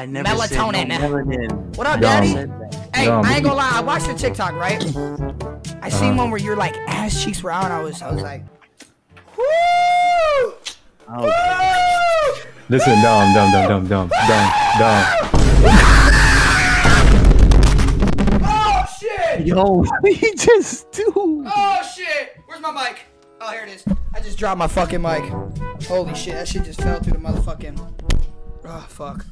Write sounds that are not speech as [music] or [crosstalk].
I never Melatonin. no melanin. What up, daddy? Hey, Dumb. I ain't gonna lie. I watched the TikTok, right? I seen uh, one where you're like ass cheeks were out. And I was, I was like, woo, Oh, woo. Listen, dumb, dumb, dumb, dumb, dumb, dumb, dumb. Oh shit! Yo, [laughs] he just do. Oh shit! Where's my mic? Oh, here it is. I just dropped my fucking mic. Holy shit! That shit just fell through the motherfucking. Oh fuck.